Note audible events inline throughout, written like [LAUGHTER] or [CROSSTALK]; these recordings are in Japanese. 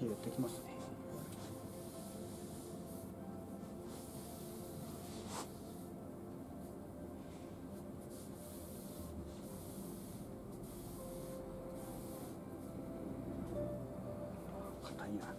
じゃあやってきますね。いな。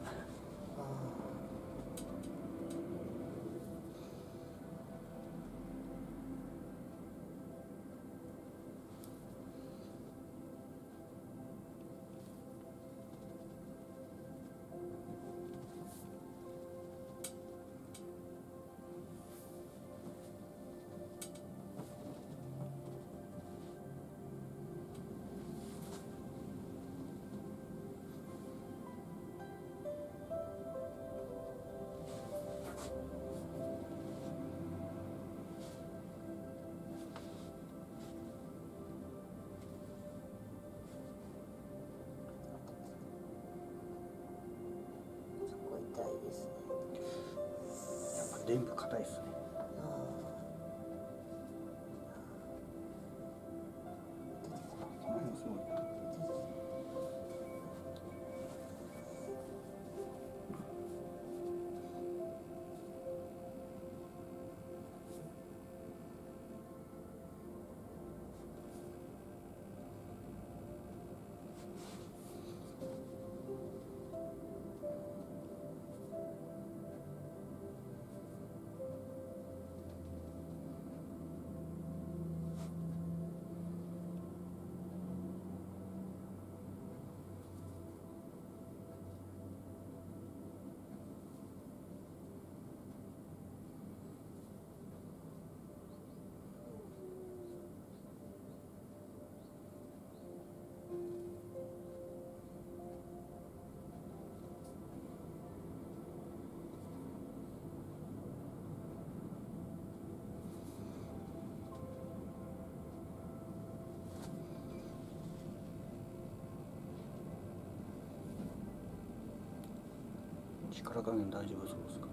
ですね。やっぱ全部硬いですね。力加減大丈夫そうですか？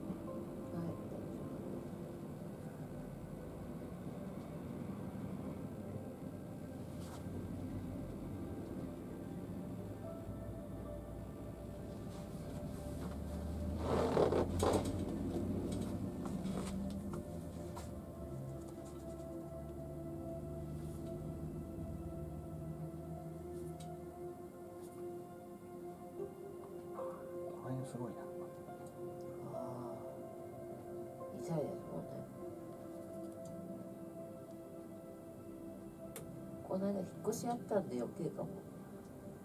の間引っ越しあったんで余計かも。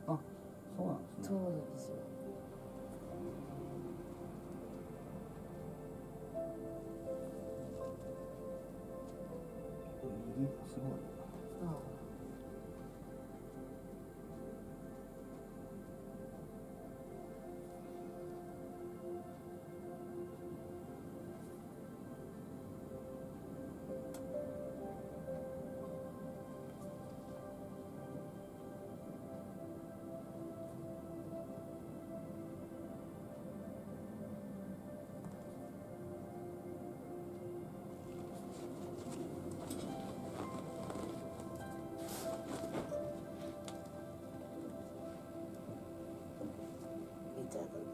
あそうなんですそうねなんですよ。すごい痛い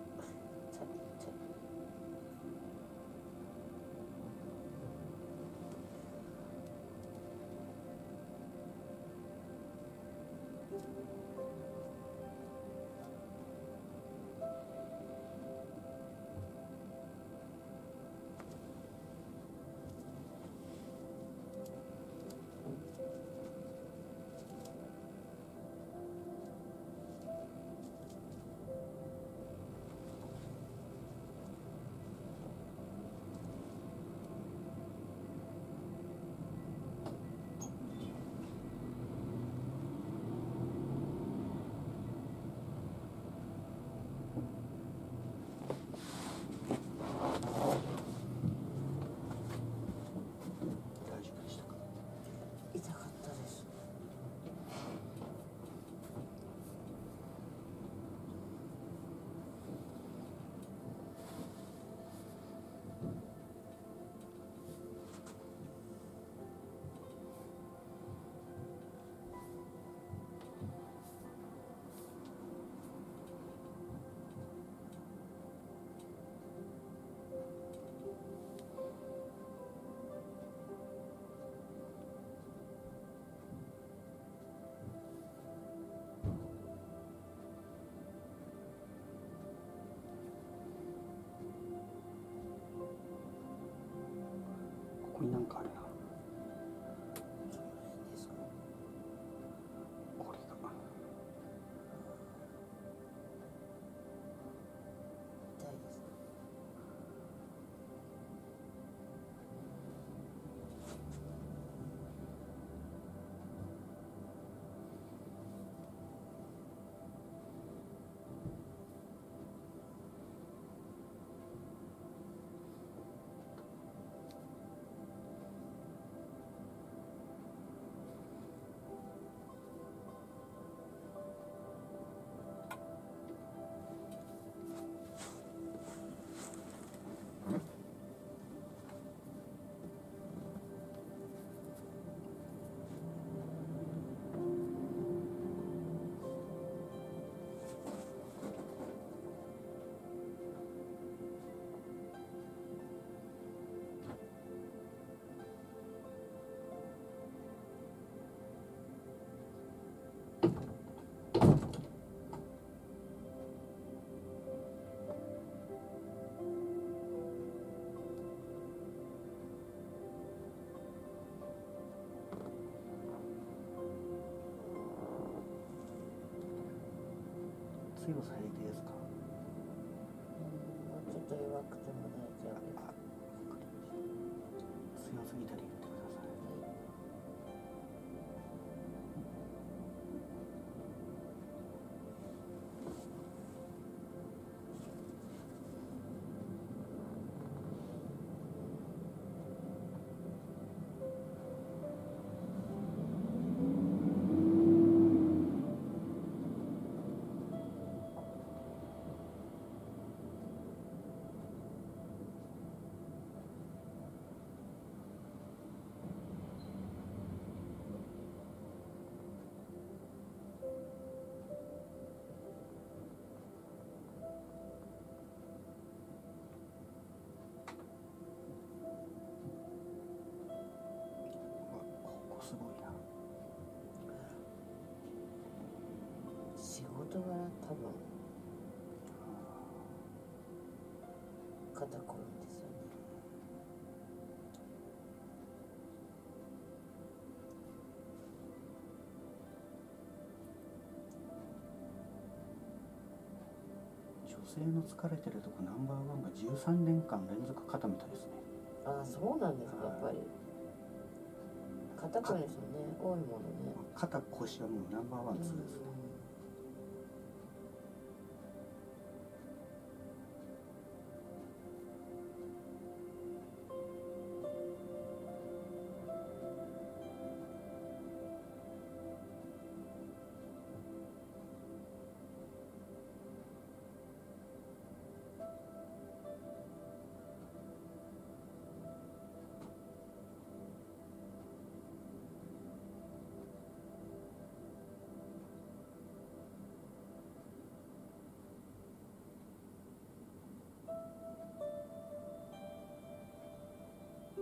になんかあるな。水は最低ですか？肩こるんですよね。女性の疲れてるとこナンバーワンが13年間連続肩みたいですね。ああそうなんですかやっぱり。肩こりですよね多いものね。肩腰はもうナンバーワン2ですね、う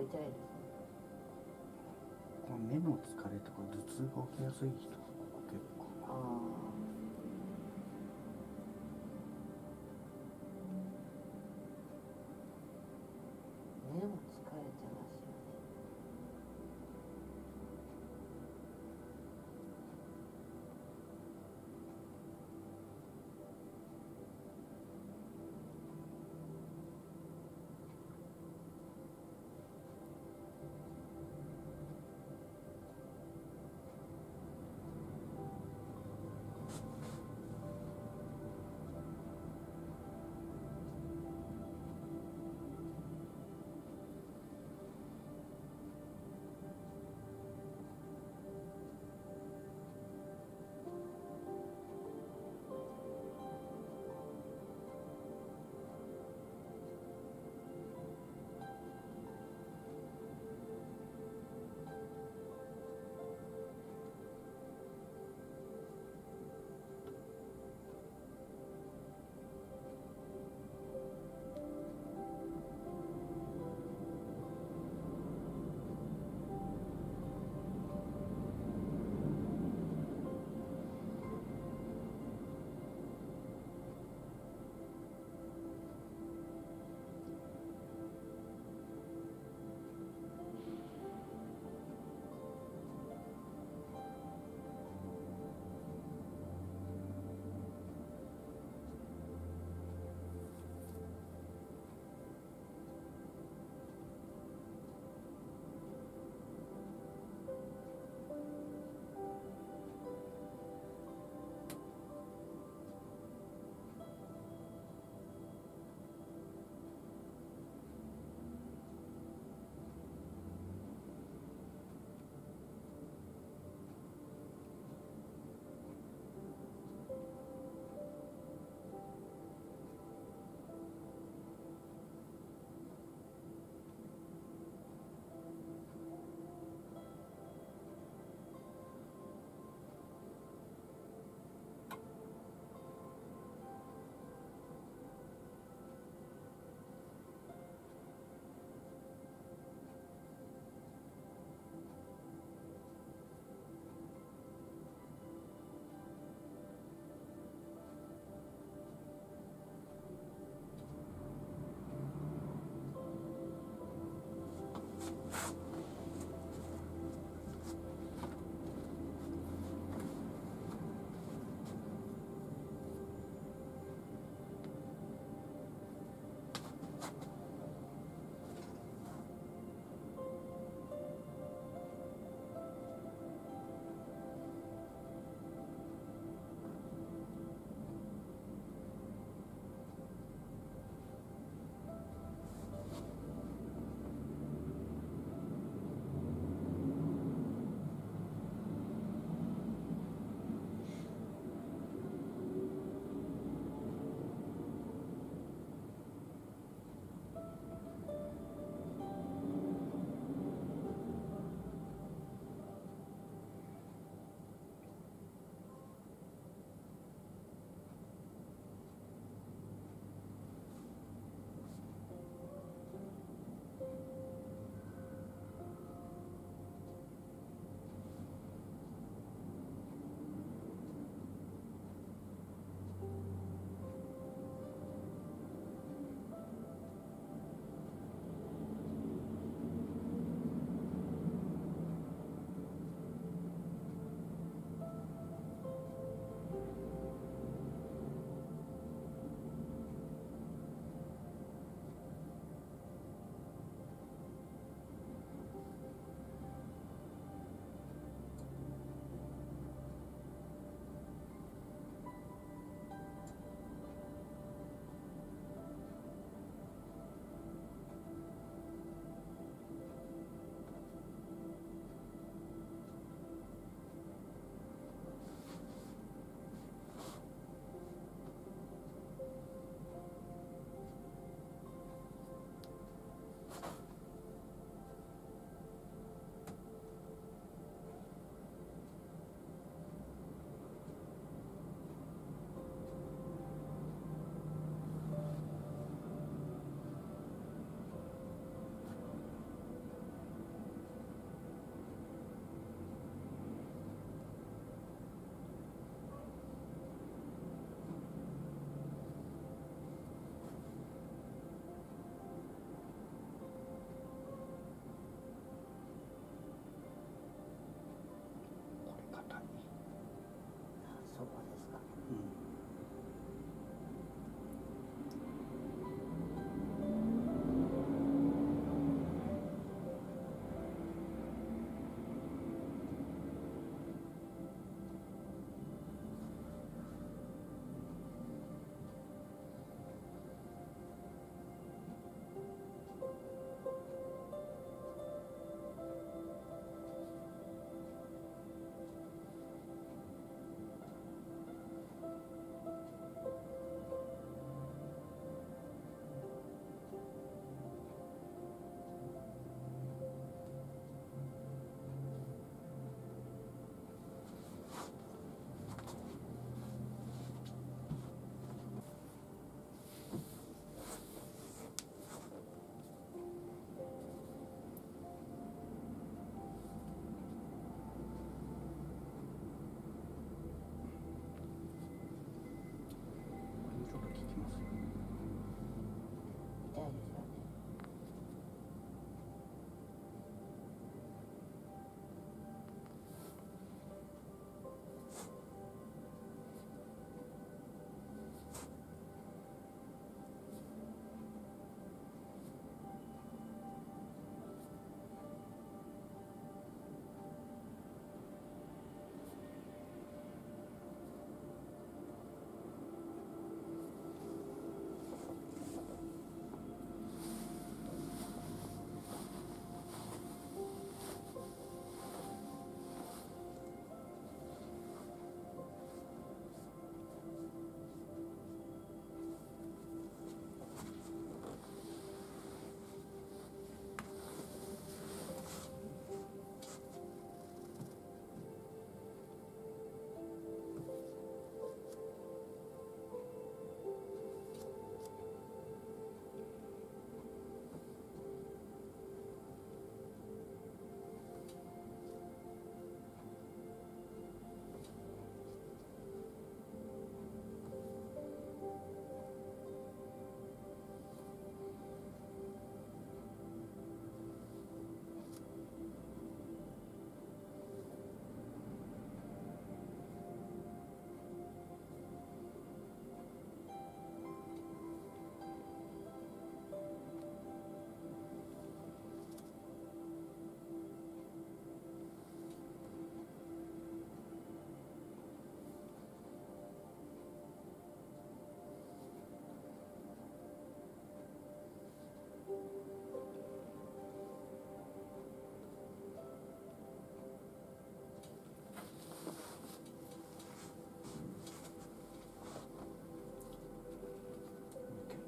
痛いですね。目の疲れとか頭痛が起きやすい人。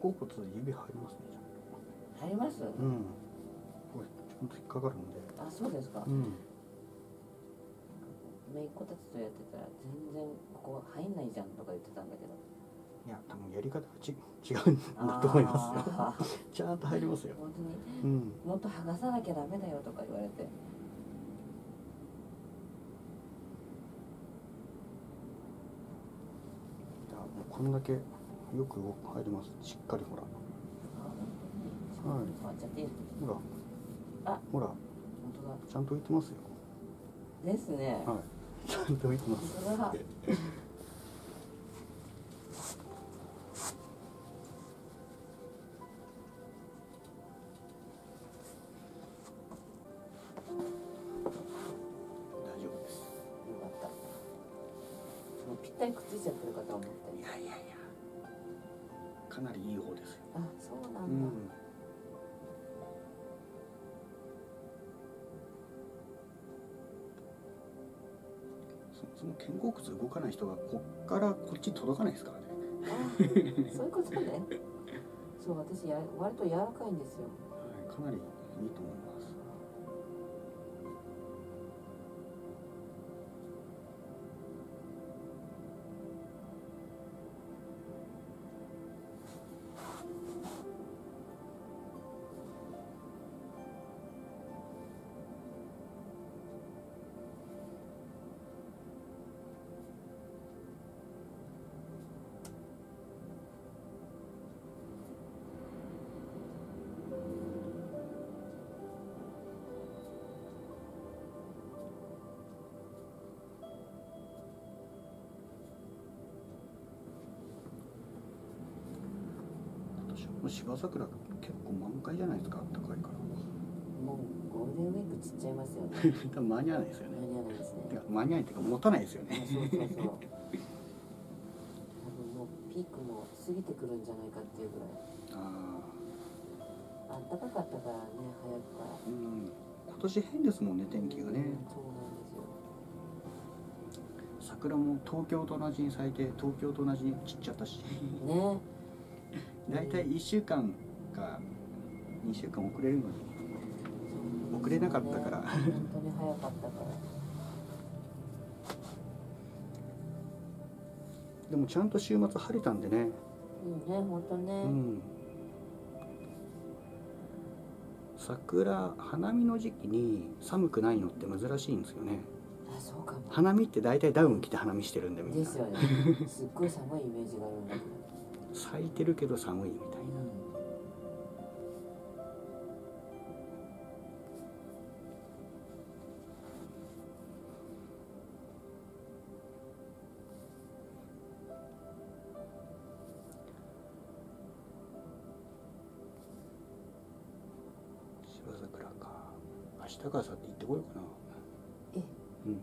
甲骨指入りますね。入ります？うん。これちゃんと引っかかるんで。あそうですか。うん。姪っ子たちとやってたら全然ここ入んないじゃんとか言ってたんだけど。いや多分やり方がち違うんだと思いますちゃんと入りますよ。本当に。うん。もっと剥がさなきゃダメだよとか言われて。こんだけよく入ります。しっかりほら。はい。ほら。あ。ほら。ちゃんと浮いてますよ。ですね。はい。ちゃんと浮いてます人がこっからこっち届かないですからね。あそういうことね。そう私や割と柔らかいんですよ。はい、かなりいいと思います。芝桜結構満開じゃないですか、あったかいから。もうゴールデンウィーク散っちゃいますよね多分 [LAUGHS] 間に合わないですよね。間に合わないですねてか間に合わないっていうか持たないですよあね。そうそうそう多分もうピークも過ぎてくるんじゃないかっていうぐらいああったかかったからね早くからあ、うん。今年変ですもんね、天気がね。うんそうなんですよ桜も東京と同じに咲いて、東京と同じに散っちゃったし。ねだいたい1週間か2週間遅れるのに遅れなかったから。ね本当に早かったから。でもちゃんと週末晴れたんでね。うんね本当ね、うん。桜花見の時期に寒くないのって珍しいんですよね。あそうかも。花見って大体ダウン着て花見してるんでみんな。ですよね。すっごい寒いイメージがあるんだけど、咲いてるけど寒いみたいな。芝桜か。明日からさって行ってこようかな。え？うん。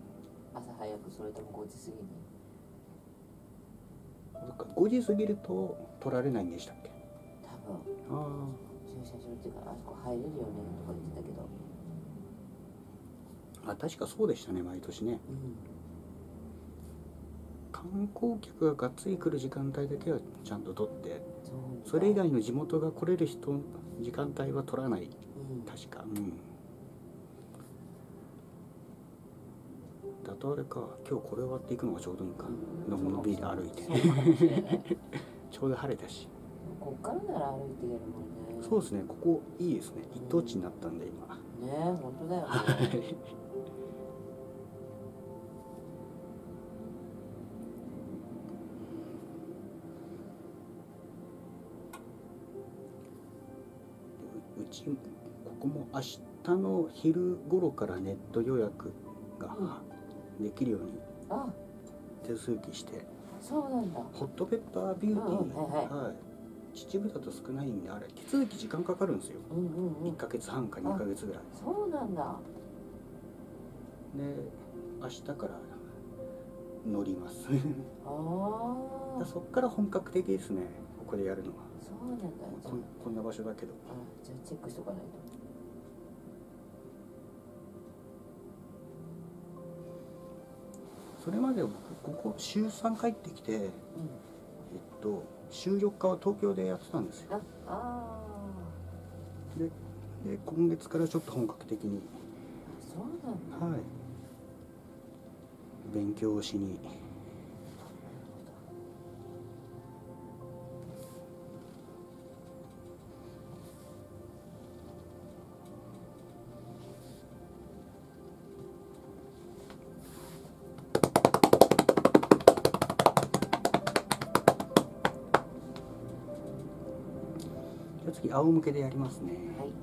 朝早くそれとも5時過ぎに？5時過ぎると取られないんでしたっけ？多分。あ駐車場っていうかあそこ入れるよねとか言ってたけど。あ確かそうでしたね毎年ね。うん。観光客ががっつり来る時間帯だけはちゃんと取ってそれ以外の地元が来れる人の時間帯は取らない。うん。確か。うんだとあれか今日これ終わっていくのがちょうどいいかのんのびり歩いて。[LAUGHS] ちょうど晴れたし。こっからなら歩いていけるもんね。そうですね。ここいいですね。一等地になったんで今。ね。本当だよ。ねうちここも明日の昼頃からネット予約ができるようにあ。手続きして。そうなんだ。ホットペッパービューティー、うんうんはいはい。秩父だと少ないんであれ手続き時間かかるんですよ。うんうんうん。1ヶ月半か2ヶ月ぐらい。そうなんだ。で明日から乗ります。ああ [LAUGHS] そっから本格的ですねここでやるのは。そうなんだ。こんこんな場所だけど。ああじゃあチェックしとかないとそれまで僕ここ週3帰ってきてえっうんと週4日は東京でやってたんですよ。でで今月からちょっと本格的に。ーそうなんだ。はい。勉強をしに仰向けでやりますね。はい。